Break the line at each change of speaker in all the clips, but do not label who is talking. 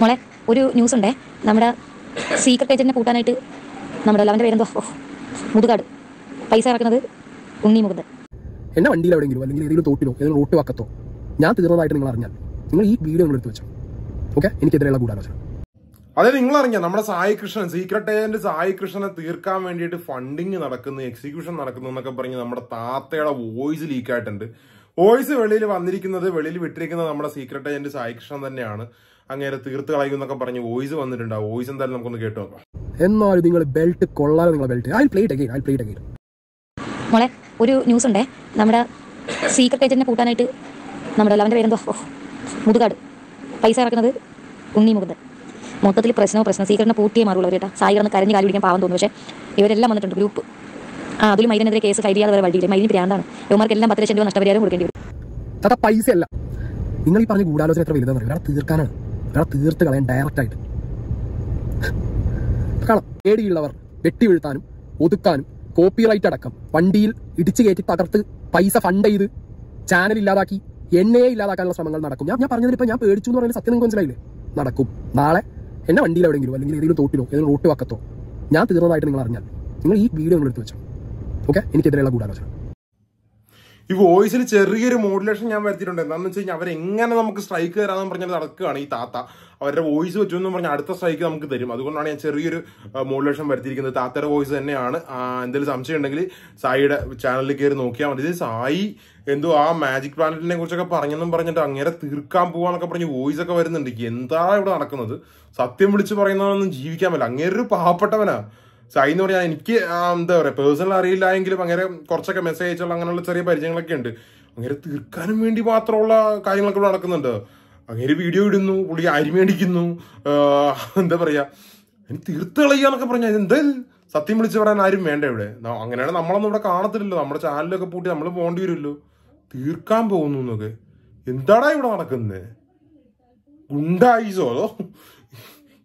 മോളെ ഒരു ന്യൂസ് ഉണ്ടേ. നമ്മുടെ സീക്രട്ട് ഏജന്റിനെ കൂട്ടാനായിട്ട് നമ്മുടെ അവന്റെ പേരെന്തോ? മുതുകാട്. പൈസ ഇറക്കുന്നത് ഉണ്ണി മുകുന്ദൻ.
എന്നെ വണ്ടിയിൽ എവിടെയെങ്കിലും അല്ലെങ്കിൽ ഏതെങ്കിലും തോട്ടിലോ ഏതെങ്കിലും റോട്ട് വക്കത്തോ ഞാൻ തീർന്നതായിട്ട് നിങ്ങൾ അറിഞ്ഞാൽ നിങ്ങൾ ഈ വീഡിയോ നിങ്ങൾ എടുത്തു വെച്ചു. ഓക്കെ എനിക്കെതിരെയുള്ള ഗൂഢാലോചന.
അതെ നിങ്ങൾ അറിഞ്ഞ നമ്മുടെ സായി കൃഷ്ണൻ സീക്രട്ട് ഏജന്റ് സായി കൃഷ്ണനെ തീർക്കാൻ വേണ്ടിയിട്ട് ഫണ്ടിങ് നടക്കുന്നു എക്സിക്യൂഷൻ നടക്കുന്നു എന്നൊക്കെ പറഞ്ഞ് നമ്മുടെ താത്തയുടെ വോയിസ് ലീക്കായിട്ടുണ്ട് വോയിസ് വെളിയിൽ വന്നിരിക്കുന്നത് വെളിയിൽ വിട്ടിരിക്കുന്നത് നമ്മുടെ സീക്രട്ട് ഏജന്റ് സായി കൃഷ്ണൻ തന്നെയാണ്. അങ്ങേരെ തീർത്ത് കളയും എന്നൊക്കെ പറഞ്ഞ് വോയിസ് വന്നിട്ടുണ്ട്. ആ വോയിസ് എന്തായാലും നമുക്കൊന്ന് കേട്ടു നോക്കാം.
എന്നാലും നിങ്ങൾ ബെൽറ്റ് കൊള്ളാതെ നിങ്ങളെ belt I plate again I plate again
മോളെ ഒരു ന്യൂസ് ഉണ്ടേ. നമ്മുടെ സീക്രട്ട് ഏജന്റിനെ കൂട്ടാനായിട്ട് നമ്മുടെ എല്ലാവന്റെ പേരെന്തോ? ഓ, മുതുകാട്. പൈസ ഇറക്കുന്നത് ഉണ്ണി മുകുന്ദൻ. മൊത്തത്തിൽ പ്രശ്നവും പ്രശ്നം. സീക്രട്ടിനെ പൂട്ടിയേ മാറുള്ളൂ കേട്ടോ. സായി കിടന്ന് കരഞ്ഞ് കാലി പിടിക്കാൻ പാവം തോന്നുന്നു. പക്ഷേ ഇവരെല്ലാം വന്നിട്ടുണ്ട് ഗ്രൂപ്പ് ആ അതിലും മൈലിനെതിരെ കേസ് കൈ ചെയ്യാതെ വരെ വഴിയില്ല. മൈലിന് ഇവർക്ക് എല്ലാം പത്ത് ലക്ഷം രൂപ നഷ്ടപരിഹാരം കൊടുക്കേണ്ടി വരും.
അതാ പൈസ അല്ല നിങ്ങൾ ഈ പറഞ്ഞ ഗൂഢാലോചന എത്ര വലുതെന്ന് അറിയാം? തീർക്കാനാണ്. ഒരാളെ തീർത്ത് കളയാൻ ഡയറക്റ്റായിട്ട് കാണാം പേടിയുള്ളവർ വെട്ടി വീഴ്ത്താനും ഒതുക്കാനും കോപ്പിറൈറ്റ് അടക്കം വണ്ടിയിൽ ഇടിച്ചു കയറ്റി തകർത്ത് പൈസ ഫണ്ട് ചെയ്ത് ചാനൽ ഇല്ലാതാക്കി എന്നെ ഇല്ലാതാക്കാനുള്ള ശ്രമങ്ങൾ നടക്കും. ഞാൻ ഞാൻ പറഞ്ഞതിൽ ഇപ്പം ഞാൻ പേടിച്ചു എന്ന് പറയുന്നത് സത്യം നിങ്ങൾക്ക് മനസ്സിലായില്ലേ? നടക്കും. നാളെ എന്നെ വണ്ടിയിൽ എവിടെയെങ്കിലും അല്ലെങ്കിൽ ഏതെങ്കിലും തോട്ടിലോ ഏതെങ്കിലും റോട്ട് വക്കത്തോ ഞാൻ തീർന്നതായിട്ട് നിങ്ങൾ അറിഞ്ഞാൽ നിങ്ങൾ ഈ വീഡിയോ നിങ്ങൾ എടുത്ത് വെച്ചോ. ഓക്കെ എനിക്കെതിരെയുള്ള ഗൂഢാലോചന.
ഈ വോയിസിൽ ചെറിയൊരു മോഡുലേഷൻ ഞാൻ വരുത്തിയിട്ടുണ്ട്. എന്താണെന്ന് വെച്ച് കഴിഞ്ഞാൽ അവരെങ്ങനെ നമുക്ക് സ്ട്രൈക്ക് തരാമെന്ന് പറഞ്ഞാൽ നടക്കുകയാണ് ഈ താത്ത. അവരുടെ വോയിസ് വെച്ചു എന്ന് പറഞ്ഞാൽ അടുത്ത സ്ട്രൈക്ക് നമുക്ക് തരും. അതുകൊണ്ടാണ് ഞാൻ ചെറിയൊരു മോഡുലേഷൻ വരുത്തിയിരിക്കുന്നത്. താത്തയുടെ വോയിസ് തന്നെയാണ്. എന്തെങ്കിലും സംശയം ഉണ്ടെങ്കിൽ സായിയുടെ ചാനലിൽ കയറി നോക്കിയാൽ മതി. സായി എന്തോ ആ മാജിക് പ്ലാനറ്റിനെ കുറിച്ചൊക്കെ പറഞ്ഞെന്നും പറഞ്ഞിട്ട് അങ്ങനെ തീർക്കാൻ പോവാന്നൊക്കെ പറഞ്ഞ് വോയിസ് ഒക്കെ വരുന്നുണ്ട്. എന്താ ഇവിടെ നടക്കുന്നത്? സത്യം വിളിച്ച് പറയുന്നതൊന്നും ജീവിക്കാൻ പറ്റില്ല. അങ്ങേരൊരു ഒരു പാവപ്പെട്ടവനാ. സായി എന്ന് പറഞ്ഞാൽ എനിക്ക് എന്താ പറയുക പേഴ്സണൽ അറിയില്ല എങ്കിലും അങ്ങനെ കുറച്ചൊക്കെ മെസ്സേജ് അയച്ചുള്ള അങ്ങനെയുള്ള ചെറിയ പരിചയങ്ങളൊക്കെ ഉണ്ട്. അങ്ങനെ തീർക്കാനും വേണ്ടി മാത്രമുള്ള കാര്യങ്ങളൊക്കെ ഇവിടെ നടക്കുന്നുണ്ട്. അങ്ങനെ വീഡിയോ ഇടുന്നു പുള്ളി അരി മേടിക്കുന്നു എന്താ പറയാ എനിക്ക് തീർത്ത് കളയുകയെന്നൊക്കെ പറഞ്ഞാൽ എന്താ? സത്യം വിളിച്ച് പറയാൻ ആരും വേണ്ട ഇവിടെ. അങ്ങനെയാണ് നമ്മളൊന്നും ഇവിടെ കാണത്തില്ലല്ലോ. നമ്മുടെ ചാനലൊക്കെ പൂട്ടി നമ്മൾ പോകേണ്ടി വരുമല്ലോ. തീർക്കാൻ പോകുന്നു എന്നൊക്കെ. എന്താടാ ഇവിടെ നടക്കുന്നത് ഗുണ്ടായിസോ അതോ?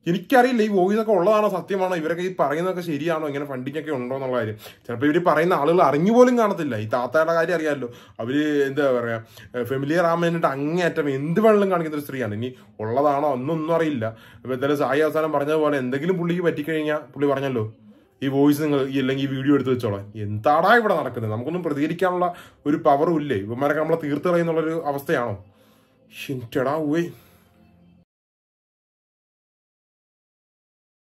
എനിക്കറിയില്ല ഈ വോയിസ് ഒക്കെ ഉള്ളതാണോ സത്യമാണോ? ഇവരൊക്കെ ഈ പറയുന്നതൊക്കെ ശരിയാണോ? ഇങ്ങനെ ഫണ്ടിങ് ഒക്കെ ഉണ്ടോ എന്നുള്ള കാര്യം. ചിലപ്പോൾ ഇവർ പറയുന്ന ആളുകൾ അറിഞ്ഞു പോലും കാണത്തില്ല. ഈ താത്തയുടെ കാര്യം അറിയാമല്ലോ അവർ എന്താ പറയുക ഫെമിലിയർ ആമെന്നിട്ട് അങ്ങേയറ്റം എന്ത് വേണമെങ്കിലും കാണിക്കുന്ന ഒരു സ്ത്രീയാണ്. ഇനി ഉള്ളതാണോ ഒന്നൊന്നും അറിയില്ല. അപ്പൊ എന്തായാലും സായി അവസാനം പറഞ്ഞതുപോലെ എന്തെങ്കിലും പുള്ളിക്ക് പറ്റിക്കഴിഞ്ഞാൽ പുള്ളി പറഞ്ഞല്ലോ ഈ വോയിസ് നിങ്ങൾ അല്ലെങ്കിൽ ഈ വീഡിയോ എടുത്ത് വെച്ചോളാം. എന്താടാ ഇവിടെ നടക്കുന്നത്? നമുക്കൊന്നും പ്രതികരിക്കാനുള്ള ഒരു പവറും ഇല്ലേ? ഇവന്മാരൊക്കെ നമ്മളെ തീർത്ത് കളയുന്നുള്ളൊരു അവസ്ഥയാണോ? ഷിന്റടാ ഉവേ